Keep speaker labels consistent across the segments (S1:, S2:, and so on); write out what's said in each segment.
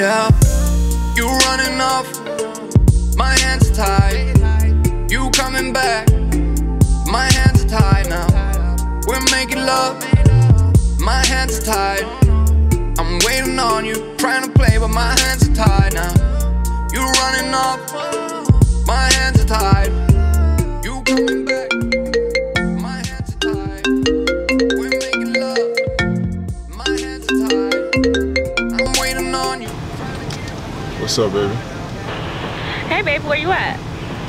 S1: Yeah, you running off, my hands are tied. You coming back, my hands are tied now. We're making love, my hands are tied. I'm waiting on you, trying to play, but my hands are tied now. You running off, my hands are tied. You coming back, my hands are tied. We're making love, my hands are tied.
S2: What's up, baby?
S3: Hey, babe, where you at?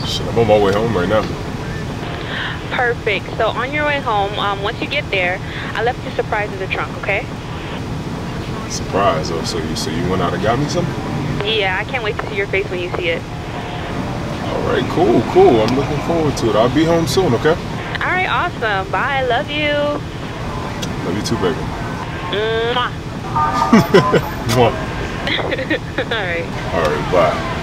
S2: Shit, I'm on my way home right now.
S3: Perfect. So on your way home, um, once you get there, I left your surprise in the trunk. Okay?
S2: Surprise, oh, so you so you went out and got me something?
S3: Yeah, I can't wait to see your face when you see it.
S2: All right, cool, cool. I'm looking forward to it. I'll be home soon, okay?
S3: All right, awesome. Bye. Love you.
S2: Love you too, baby.
S3: Mwah.
S2: Mwah.
S3: All right.
S2: All right, bye.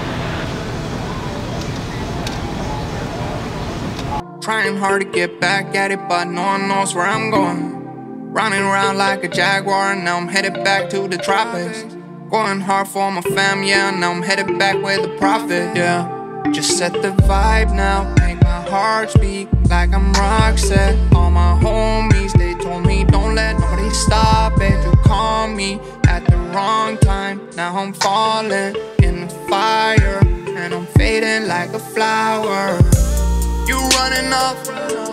S1: Trying hard to get back at it, but no one knows where I'm going. Running around like a jaguar, and now I'm headed back to the tropics. Going hard for my fam, yeah, now I'm headed back with the profit, yeah. Just set the vibe now, make my heart speak like I'm Roxette. All now I'm falling in the fire, and I'm fading like a flower. You running off,